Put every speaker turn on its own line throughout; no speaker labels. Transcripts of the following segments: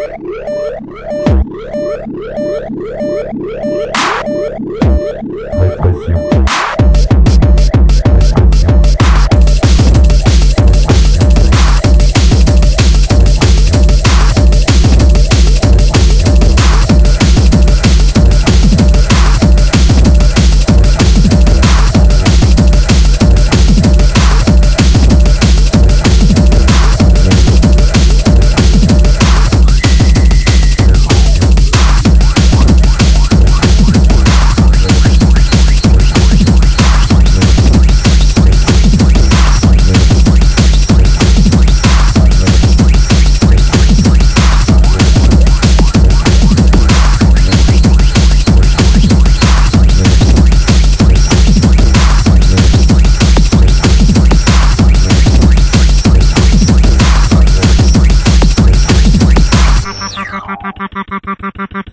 Thank you.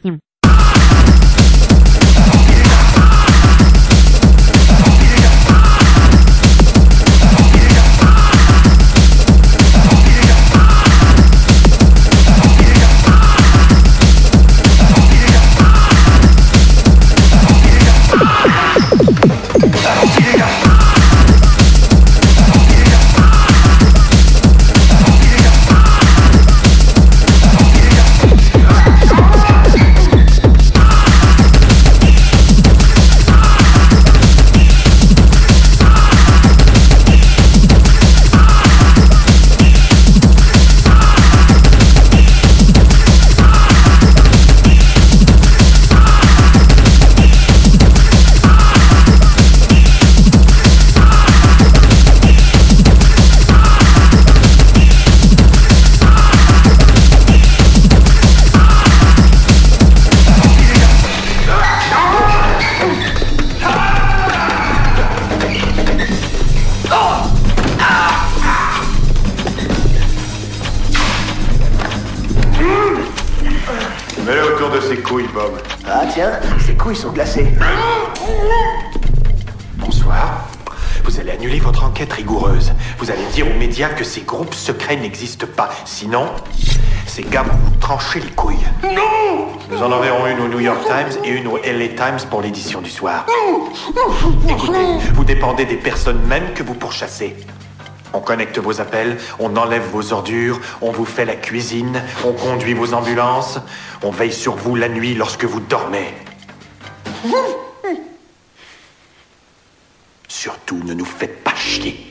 Sim.
Mets-le autour de ses couilles, Bob.
Ah tiens, ses couilles sont glacées.
Bonsoir. Vous allez annuler votre enquête rigoureuse. Vous allez dire aux médias que ces groupes secrets n'existent pas. Sinon, ces gars vont vous trancher les couilles. Non Nous en enverrons une au New York Times et une au LA Times pour l'édition du soir. Écoutez, vous dépendez des personnes mêmes que vous pourchassez. On connecte vos appels, on enlève vos ordures, on vous fait la cuisine, on conduit vos ambulances, on veille sur vous la nuit lorsque vous dormez. Surtout, ne nous faites pas chier.